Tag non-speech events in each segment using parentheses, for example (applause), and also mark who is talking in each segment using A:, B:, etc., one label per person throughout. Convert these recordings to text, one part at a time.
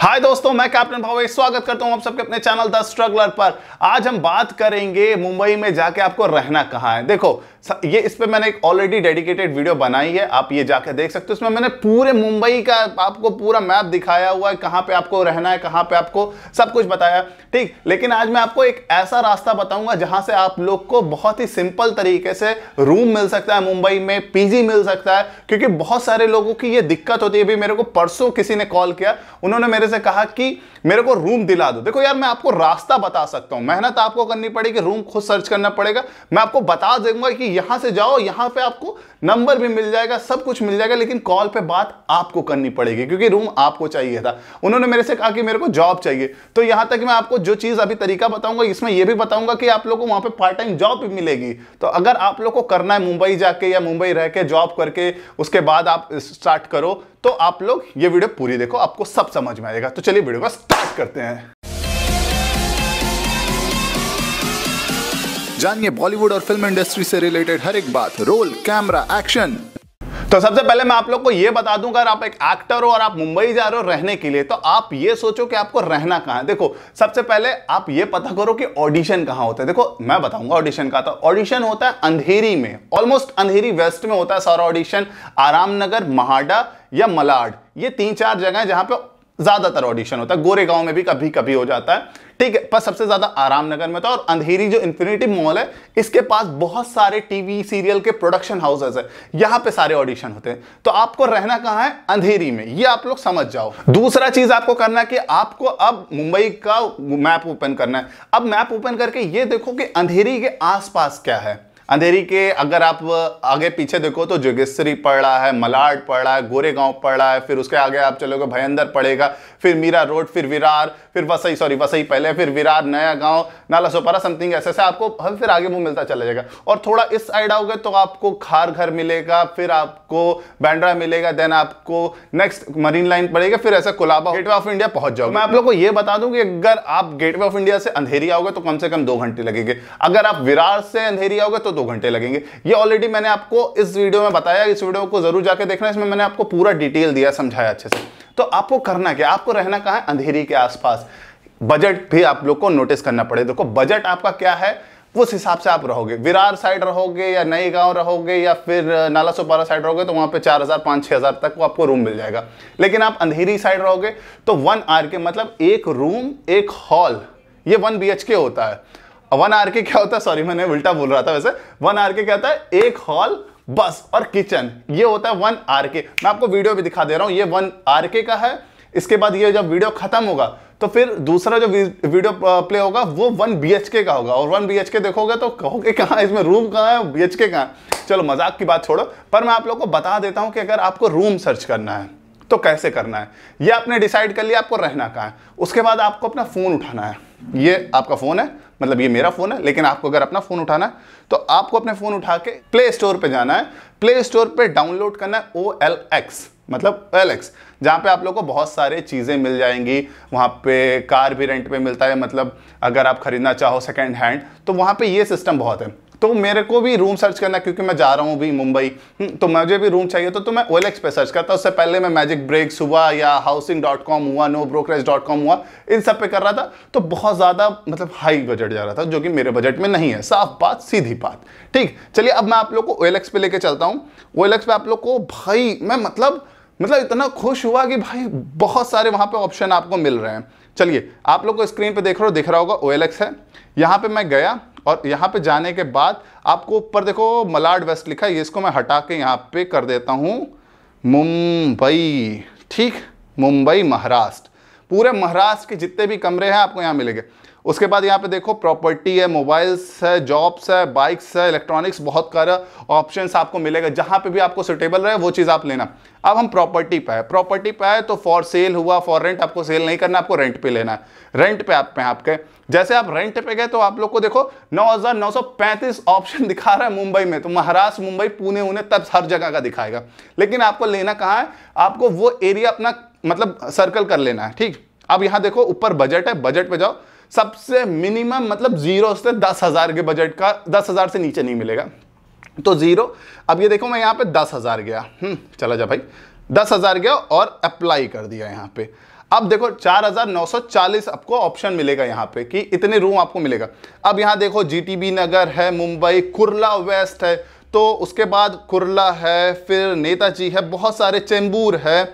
A: हाय दोस्तों, मैं कैप्टन भावे स्वागत करता हूँ आप सबके अपने चैनल द स्ट्रगलर पर। आज हम बात करेंगे मुंबई में जाके आपको रहना कहाँ है। देखो ये इस पे मैंने एक ऑलरेडी डेडिकेटेड वीडियो बनाई है, आप ये जाके देख सकते हो। इसमें मैंने पूरे मुंबई का आपको पूरा मैप दिखाया हुआ है, कहाँ पे आपको रहना है, कहाँ पे आपको सब कुछ बताया ठीक, लेकिन आज मैं आपको एक ऐसा रास्ता बताऊँगा जहाँ से आप लोग को बहुत ही सिंपल तरीके से रूम मिल सकता है, मुंबई में पीजी मिल सकता है, क्योंकि बहुत सारे लोगों की ये दिक्कत होती है। अभी मेरे को परसों किसी ने कॉल किया, उन्होंने मेरे से कहा कि मेरे को रूम दिला दो। देखो यार, मैं आपको रास्ता बता सकता हूँ। मेहनत आपको करनी पड़ेगी रूम खुद सर्च करना पड़ेगा। मैं आपको बता दूँगा कि यहाँ से जाओ, यहाँ पे आपको नंबर भी मिल जाएगा, सब कुछ मिल जाएगा, लेकिन कॉल पे बात आपको करनी पड़ेगी, क्योंकि रूम आपको चाहिए था। उन्होंने मेरे से कहा कि मेरे को जॉब चाहिए। तो यहाँ तक मैं आपको जो चीज़ अभी तरीका बताऊँगा, इसमें यह भी बताऊँगा कि आप लोग को वहाँ पे पार्ट टाइम जॉब भी मिलेगी। तो अगर आप लोग को करना है मुंबई जाके या मुंबई रह के जॉब करके, उसके बाद आप स्टार्ट करो तो आप लोग ये वीडियो पूरी देखो, आपको सब समझ में आएगा। तो चलिए वीडियो को स्टार्ट करते हैं।
B: जानिए बॉलीवुड और फ़िल्म इंडस्ट्री से रिलेटेड हर एक बात, रोल, कैमरा, एक्शन।
A: तो सबसे पहले मैं आप लोग को यह बता दूँ, अगर आप एक एक्टर हो और आप मुंबई जा रहे हो रहने के लिए तो आप ये सोचो कि आपको रहना कहाँ है। देखो, सबसे पहले आप ये पता करो कि ऑडिशन कहाँ होता है। देखो, मैं बताऊँगा ऑडिशन का तो ऑडिशन होता है अंधेरी में ऑलमोस्ट अंधेरी वेस्ट में होता है सारा ऑडिशन आरामनगर, महाडा या मलाड, ये तीन चार जगह जहाँ पे ज़्यादातर ऑडिशन होता है। गोरेगांव में भी कभी कभी हो जाता है। ठीक है, पर सबसे ज़्यादा आरामनगर में था और अंधेरी जो इंफिनिटी मॉल है, इसके पास बहुत सारे टीवी सीरियल के प्रोडक्शन हाउसेस है। यहाँ पे सारे ऑडिशन होते हैं। तो आपको रहना कहाँ है? अंधेरी में। ये आप लोग समझ जाओ। दूसरा चीज़ आपको करना है कि आपको अब मुंबई का मैप ओपन करना है। अब मैप ओपन करके ये देखो कि अंधेरी के आसपास क्या है। अंधेरी के अगर आप आगे पीछे देखो तो जोगेश्वरी पड़ रहा है, मलाड पड़ रहा है, गोरेगांव पड़ रहा है, फिर उसके आगे आप चलोगे, भयंदर पड़ेगा, फिर मीरा रोड, फिर विरार, फिर वसई सॉरी वसई पहले, फिर विरार, नया गाँव, नाला सोपारा समथिंग ऐसे ऐसे आपको फिर आगे मुँह मिलता चला जाएगा। और थोड़ा इस साइड आओगे तो आपको खार घर मिलेगा, फिर आपको बैंड्रा मिलेगा देन आपको नेक्स्ट मरीन लाइन पड़ेगा, फिर ऐसा कोलाबा गेटवे ऑफ़ इंडिया पहुँच जाओगे। मैं आप लोग को यह बता दूँ कि अगर आप गेटवे ऑफ़ इंडिया से अंधेरी आओगे तो कम से कम दो घंटे लगेंगे। अगर आप विरार से अंधेरी आओगे तो दो घंटे लगेंगे। ये ऑलरेडी मैंने आपको इस वीडियो में बताया, इस वीडियो को ज़रूर जाके देखना, इसमें मैंने आपको पूरा डिटेल दिया, समझाया अच्छे से। तो आपको करना क्या? आपको रहना कहा है? अंधेरी के आसपास। बजट भी आप लोग को नोटिस करना पड़े। देखो बजट आपका क्या है उस हिसाब से आप रहोगे। विरार साइड रहोगे या नई गाँव रहोगे या फिर नाला सोपारा साइड रहोगे तो वहाँ पे चार हज़ार, पाँच, छह हज़ार तक वो आपको रूम मिल जाएगा। लेकिन आप अंधेरी साइड रहोगे तो वन आर के मतलब एक रूम एक हॉल ये वन बी होता है। वन आर के क्या होता है? सॉरी मैंने उल्टा बोल रहा था वैसे। वन आर के क्या होता है? एक हॉल बस और किचन ये होता है वन आर के। मैं आपको वीडियो भी दिखा दे रहा हूँ। ये वन आर के का है। इसके बाद ये जब वीडियो खत्म होगा तो फिर दूसरा जो वीडियो प्ले होगा, वो वन बी का होगा। और वन बी देखोगे तो कहोगे कहाँ इसमें रूम कहाँ है? बी एच के कहाँ चलो, मज़ाक की बात छोड़ो। पर मैं आप लोग को बता देता हूँ कि अगर आपको रूम सर्च करना है तो कैसे करना है? ये आपने डिसाइड कर लिया, आपको रहना कहाँ है? उसके बाद आपको अपना फ़ोन उठाना है। ये आपका फ़ोन है मतलब ये मेरा फ़ोन है, लेकिन आपको अगर अपना फ़ोन उठाना है तो आपको अपने फ़ोन उठा के प्ले स्टोर पर जाना है। प्ले स्टोर पर डाउनलोड करना है ओ एल एक्स मतलब एल एक्स जहाँ पे आप लोग को बहुत सारे चीज़ें मिल जाएँगी। वहाँ पे कार भी रेंट पे मिलता है मतलब अगर आप खरीदना चाहो सेकेंड हैंड तो वहाँ पे ये सिस्टम बहुत है। तो मेरे को भी रूम सर्च करना क्योंकि मैं जा रहा हूँ भी मुंबई। हम्म, तो मुझे भी रूम चाहिए तो, तो मैं ओएलएक्स पे सर्च करता उससे पहले मैं मैजिक ब्रेक्स हुआ या हाउसिंग डॉट कॉम हुआ नो ब्रोकरेज डॉट कॉम हुआ इन सब पे कर रहा था। तो बहुत ज़्यादा मतलब हाई बजट जा रहा था जो कि मेरे बजट में नहीं है। साफ़ बात सीधी बात। ठीक चलिए अब मैं आप लोग को ओएलएक्स पे लेके चलता हूँ। ओएलएक्स पे आप लोग को भाई मैं मतलब मतलब इतना खुश हुआ कि भाई बहुत सारे वहाँ पे ऑप्शन आपको मिल रहे हैं। चलिए आप लोग को स्क्रीन पे देख रहे हो दिख रहा होगा ओ है। यहाँ पे मैं गया और यहाँ पे जाने के बाद आपको ऊपर देखो, मलाड वेस्ट लिखा है इसको मैं हटा के यहाँ पे कर देता हूँ। मुंबई, ठीक? मुंबई, महाराष्ट्र। पूरे महाराष्ट्र के जितने भी कमरे हैं आपको यहाँ मिलेंगे। उसके बाद यहाँ पे देखो प्रॉपर्टी है मोबाइल्स है जॉब्स है बाइक्स है इलेक्ट्रॉनिक्स बहुत सारा ऑप्शन आपको मिलेगा। जहाँ पे भी आपको सुटेबल रहे वो चीज़ आप लेना। अब हम प्रॉपर्टी पे है। प्रॉपर्टी पे है तो फॉर सेल हुआ फॉर रेंट आपको सेल नहीं करना आपको रेंट पे लेना है। रेंट पे आप पे आपके। जैसे आप रेंट पे गए तो आप लोग को देखो 9,935 ऑप्शन (laughs) दिखा रहा है मुंबई में। तो महाराष्ट्र मुंबई पुणे उन्हें तब हर जगह का दिखाएगा। लेकिन आपको लेना कहाँ है? आपको वो एरिया अपना मतलब सर्कल कर लेना है ठीक? अब यहाँ देखो ऊपर बजट है बजट पे जाओ। सबसे मिनिमम मतलब ज़ीरो से दस हज़ार के बजट का, दस हज़ार से नीचे नहीं मिलेगा। तो ज़ीरो, अब ये देखो मैं यहाँ पे दस हज़ार गया। हम्म चला जा भाई। दस हज़ार गया और अप्लाई कर दिया यहाँ पे। अब देखो 4940 आपको ऑप्शन मिलेगा यहाँ पे कि इतने रूम आपको मिलेगा। अब यहाँ देखो जीटीबी नगर है, मुंबई, कुरला वेस्ट है। तो उसके बाद कुरला है, फिर नेताजी है, बहुत सारे चेंबूर है।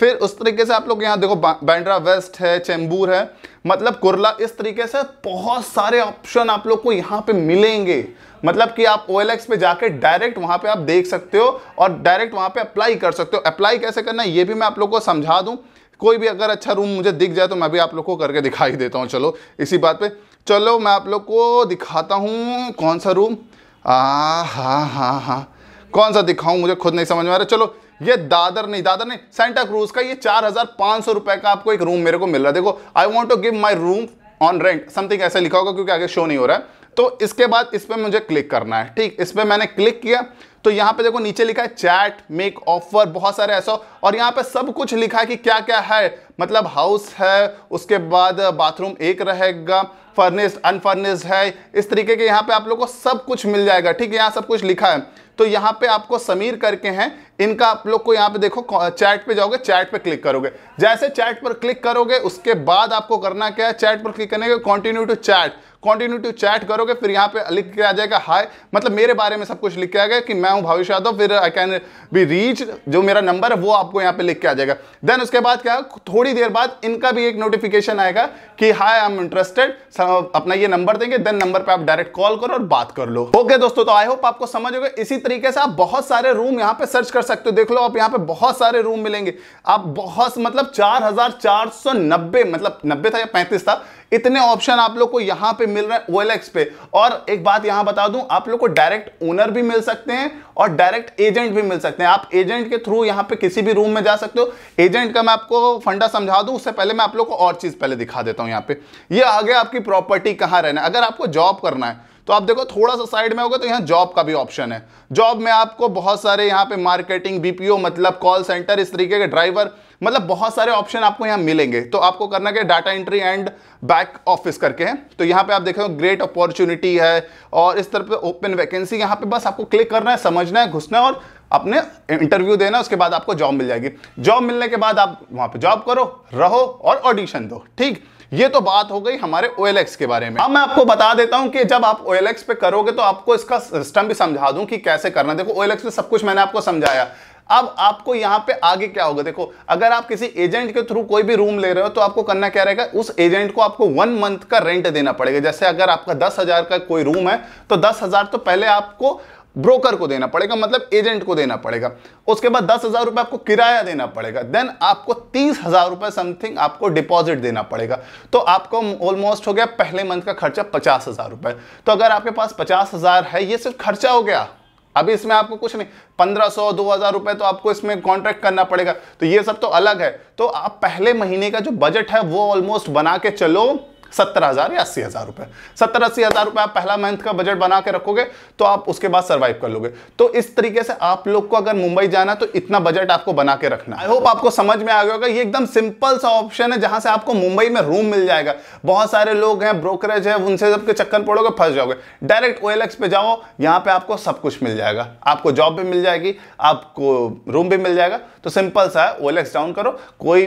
A: फिर उस तरीके से आप लोग यहाँ देखो बैंड्रा वेस्ट है, चेंबूर है मतलब कुरला, इस तरीके से बहुत सारे ऑप्शन आप लोग को यहाँ पे मिलेंगे। मतलब कि आप OLX पे जाके डायरेक्ट वहाँ पे आप देख सकते हो और डायरेक्ट वहाँ पे अप्लाई कर सकते हो। अप्लाई कैसे करना है, ये भी मैं आप लोग को समझा दूँ। कोई भी अगर अच्छा रूम मुझे दिख जाए तो मैं भी आप लोग को करके दिखाई देता हूँ। चलो, इसी बात पे। चलो, मैं आप लोग को दिखाता हूँ कौन सा रूम आ हाँ हाँ हाँ। कौन सा दिखाऊँ, मुझे खुद नहीं समझ में आ रहा। चलो ये दादर नहीं दादर नहीं सेंटा क्रूज का ये चार हज़ार पाँच सौ रुपए का आपको एक रूम मेरे को मिल रहा है। देखो I want to give my room on rent something ऐसा लिखा होगा क्योंकि आगे शो नहीं हो रहा है। तो इसके बाद इस पर मुझे क्लिक करना है, ठीक? इस पर मैंने क्लिक किया तो यहाँ पे देखो नीचे लिखा है चैट मेक ऑफ़र बहुत सारे ऐसा। और यहाँ पे सब कुछ लिखा है कि क्या क्या है। मतलब हाउस है, उसके बाद बाथरूम एक रहेगा फर्निश्ड अनफर्निश्ड है। इस तरीके के यहाँ पे आप लोग को सब कुछ मिल जाएगा, ठीक है? यहाँ सब कुछ लिखा है। तो यहाँ पे आपको समीर करके हैं इनका आप लोग को यहाँ पे देखो चैट पे जाओगे, चैट पे क्लिक करोगे। जैसे चैट पर क्लिक करोगे, उसके बाद आपको करना क्या है, चैट पर क्लिक करने के continue to chat continue to chat करोगे फिर यहाँ पे लिख के आ जाएगा हाय मतलब मेरे बारे में सब कुछ लिख के आ गया कि मैं हूँ भविष्य यादव फिर आई कैन बी रीच जो मेरा नंबर है वो आपको यहाँ पे लिख के आ जाएगा। देन उसके बाद क्या थोड़ी देर बाद इनका भी एक नोटिफिकेशन आएगा कि हाय आई एम इंटरेस्टेड अपना ये नंबर देंगे देन नंबर पे आप डायरेक्ट कॉल करो और बात कर लो। ओके okay, दोस्तों तो आई होप आपको समझ होगा इसी तरीके से आप बहुत सारे रूम यहाँ पे सर्च कर सकते हो। देख लो आप यहाँ पे बहुत सारे रूम मिलेंगे। आप बहुत मतलब चार हज़ार चार सौ नब्बे मतलब नब्बे था या पैंतीस था इतने ऑप्शन आप लोग को यहाँ पे मिल रहे हैं ओएलएक्स पे। और एक बात यहाँ बता दूँ, आप लोग को डायरेक्ट ओनर भी मिल सकते हैं और डायरेक्ट एजेंट भी मिल सकते हैं। आप एजेंट के थ्रू यहाँ पे किसी भी रूम में जा सकते हो। एजेंट का मैं आपको फंडा समझा दूँ, उससे पहले मैं आप लोग को और चीज़ पहले दिखा देता हूँ यहाँ पे। ये आगे आपकी प्रॉपर्टी कहाँ रहना है? अगर आपको जॉब करना है तो आप देखो, थोड़ा सा साइड में होगा तो यहाँ जॉब का भी ऑप्शन है। जॉब में आपको बहुत सारे यहाँ पे मार्केटिंग बीपीओ मतलब कॉल सेंटर इस तरीके के ड्राइवर मतलब बहुत सारे ऑप्शन आपको यहाँ मिलेंगे। तो आपको करना क्या data entry and back office करके हैं। तो यहाँ पे आप देखो ग्रेट अपॉर्चुनिटी है और इस तरह पे ओपन वैकेंसी यहाँ पे बस आपको क्लिक करना है, समझना है, घुसना है और अपने इंटरव्यू देना उसके बाद आपको जॉब मिल जाएगी। जॉब मिलने के बाद आप वहाँ पे जॉब करो, रहो और ऑडिशन दो, ठीक? ये तो बात हो गई हमारे OLX के बारे में। अब मैं आपको बता देता हूँ कि जब आप OLX पे करोगे तो आपको इसका सिस्टम भी समझा दूँ कि कैसे करना देखो OLX में सब कुछ मैंने आपको समझाया। अब आपको यहाँ पे आगे क्या होगा? देखो, अगर आप किसी एजेंट के थ्रू कोई भी रूम ले रहे हो तो आपको करना क्या रहेगा? उस एजेंट को आपको वन मंथ का रेंट देना पड़ेगा। जैसे अगर आपका दस हज़ार का कोई रूम है तो दस हज़ार तो पहले आपको ब्रोकर को देना पड़ेगा मतलब एजेंट को देना पड़ेगा। उसके बाद दस हज़ार रुपए आपको किराया देना पड़ेगा। देन आपको तीस हज़ार रुपए समथिंग आपको डिपॉजिट देना पड़ेगा। तो आपको ऑलमोस्ट हो गया पहले मंथ का खर्चा पचास हज़ार रुपए। तो अगर आपके पास पचास हज़ार है, ये सिर्फ़ खर्चा हो गया। अभी इसमें आपको कुछ नहीं, पंद्रह सौ, दो हज़ार रुपए तो आपको इसमें कॉन्ट्रैक्ट करना पड़ेगा। तो ये सब तो अलग है। तो आप पहले महीने का जो बजट है, वो ऑलमोस्ट बना के चलो। सत्तर हज़ार या अस्सी हज़ार रुपए। सत्तर अस्सी हज़ार रुपए आप पहला मंथ का बजट बना के रखोगे तो आप उसके बाद सर्वाइव कर लोगे। तो इस तरीके से आप लोग को अगर मुंबई जाना तो इतना बजट आपको बना के रखना आई होप आपको समझ में आ गया होगा, ये एकदम सिंपल सा ऑप्शन है, जहाँ से आपको मुंबई में रूम मिल जाएगा। बहुत सारे लोग हैं ब्रोकरेज है, उनसे सबके चक्कर पड़ोगे, फंस जाओगे। डायरेक्ट OLX पे जाओ, यहाँ पे आपको सब कुछ मिल जाएगा। आपको जॉब भी मिल जाएगी, आपको रूम भी मिल जाएगा। तो सिंपल सा है ओ डाउन करो। कोई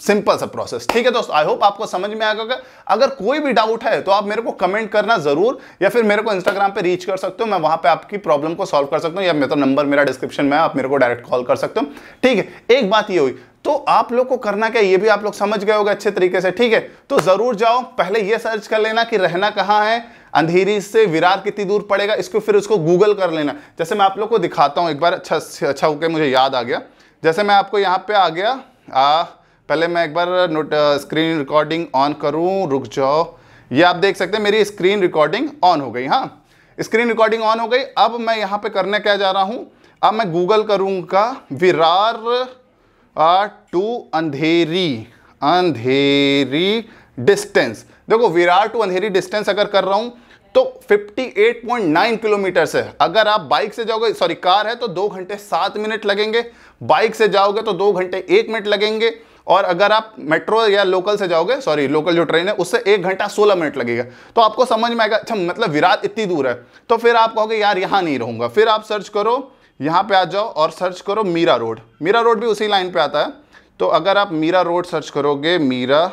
A: सिंपल सा प्रोसेस ठीक है दोस्तों आई होप आपको समझ में आ गया अगर कोई भी डाउट है तो आप मेरे को कमेंट करना ज़रूर या फिर मेरे को इंस्टाग्राम पे रीच कर सकते हो मैं वहाँ पे आपकी प्रॉब्लम को सॉल्व कर सकता हूँ या मेरा तो नंबर मेरा डिस्क्रिप्शन में है आप मेरे को डायरेक्ट कॉल कर सकते हो। ठीक है एक बात ये हुई तो आप लोग को करना क्या ये भी आप लोग समझ गए होगा अच्छे तरीके से ठीक है? तो ज़रूर जाओ पहले ये सर्च कर लेना कि रहना कहाँ है अंधेरी से विरार कितनी दूर पड़ेगा इसको फिर उसको गूगल कर लेना। जैसे मैं आप लोग को दिखाता हूँ एक बार अच्छा अच्छा होकर मुझे याद आ गया। जैसे मैं आपको यहाँ पे आ गया आ, पहले मैं एक बार नोट स्क्रीन रिकॉर्डिंग ऑन करूँ। रुक जाओ। ये आप देख सकते हैं, मेरी स्क्रीन रिकॉर्डिंग ऑन हो गई हाँ। स्क्रीन रिकॉर्डिंग ऑन हो गई। अब मैं यहाँ पे करने क्या जा रहा हूँ? अब मैं गूगल करूँगा, विरार टू अंधेरी। अंधेरी डिस्टेंस देखो, विरार टू अंधेरी डिस्टेंस अगर कर रहा हूँ तो 58.9 किलोमीटर से अगर आप बाइक से जाओगे सॉरी कार है तो दो घंटे सात मिनट लगेंगे। बाइक से जाओगे तो दो घंटे एक मिनट लगेंगे। और अगर आप मेट्रो या लोकल से जाओगे सॉरी लोकल जो ट्रेन है, उससे एक घंटा सोलह मिनट लगेगा। तो आपको समझ में आएगा अच्छा मतलब विराट इतनी दूर है। तो फिर आप कहोगे, यार, यहाँ नहीं रहूँगा। फिर आप सर्च करो, यहाँ पे आ जाओ और सर्च करो मीरा रोड। मीरा रोड भी उसी लाइन पे आता है। तो अगर आप मीरा रोड सर्च करोगे, मीरा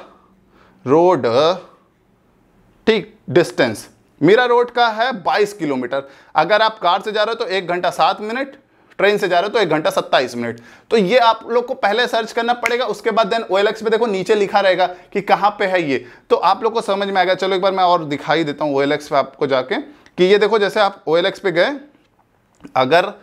A: रोड, ठीक डिस्टेंस मीरा रोड का है 22 किलोमीटर। अगर आप कार से जा रहे हो तो एक घंटा सात मिनट ट्रेन से जा रहे हो तो एक घंटा सत्ताईस मिनट। तो ये आप लोग को पहले सर्च करना पड़ेगा उसके बाद देन ओ पे देखो नीचे लिखा रहेगा कि कहाँ पे है ये। तो आप लोग को समझ में आएगा। चलो एक बार मैं और दिखाई देता हूँ ओ पे आपको जाके कि ये देखो जैसे आप ओ पे गए अगर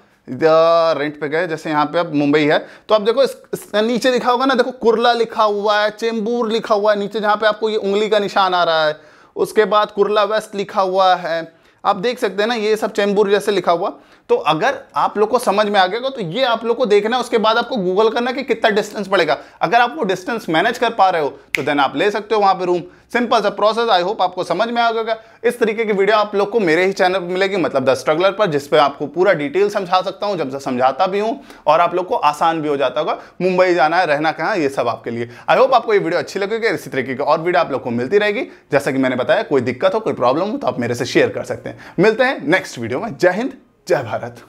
A: रेंट पे गए जैसे यहाँ पे अब मुंबई है तो आप देखो इस, इस नीचे लिखा होगा ना देखो कुरला लिखा हुआ है चेंबूर लिखा हुआ है नीचे जहाँ पे आपको ये उंगली का निशान आ रहा है उसके बाद कुरला वेस्ट लिखा हुआ है आप देख सकते हैं ना, ये सब चैम्बूर जैसे लिखा हुआ। तो अगर आप लोग को समझ में आ गया तो ये आप लोग को देखना है, उसके बाद आपको गूगल करना कि कितना डिस्टेंस पड़ेगा। अगर आप वो डिस्टेंस मैनेज कर पा रहे हो तो देन आप ले सकते हो वहाँ पर रूम सिंपल सा प्रोसेस आई होप आपको समझ में आ गया इस तरीके की वीडियो आप लोग को मेरे ही चैनल पर मिलेगी मतलब द स्ट्रगलर पर जिसपे आपको पूरा डिटेल समझा सकता हूँ, जब से समझाता भी हूँ, और आप लोग को आसान भी हो जाता होगा। मुंबई जाना है, रहना कहाँ, ये सब आपके लिए। आई होप आपको ये वीडियो अच्छी लगेगी इसी तरीके की और वीडियो आप लोग को मिलती रहेगी। जैसा कि मैंने बताया, कोई दिक्कत हो, कोई प्रॉब्लम हो तो आप मेरे से शेयर कर सकते हैं। मिलते हैं नेक्स्ट वीडियो में। जय हिंद, जय Bharat.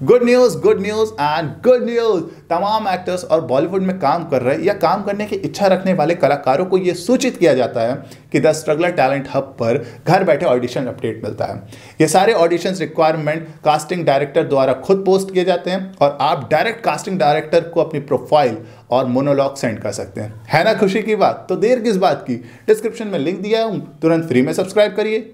B: Good news good news and good news तमाम एक्टर्स और बॉलीवुड में काम कर रहे या काम करने की इच्छा रखने वाले कलाकारों को यह सूचित किया जाता है कि द स्ट्रगलर टैलेंट हब पर घर बैठे ऑडिशन अपडेट मिलता है। ये सारे ऑडिशन रिक्वायरमेंट कास्टिंग डायरेक्टर द्वारा खुद पोस्ट किए जाते हैं और आप डायरेक्ट कास्टिंग डायरेक्टर को अपनी प्रोफ़ाइल और मोनोलॉग सेंड कर सकते हैं। है ना खुशी की बात? तो देर किस बात की? डिस्क्रिप्शन में लिंक दिया हूँ। तुरंत फ्री में सब्सक्राइब करिए।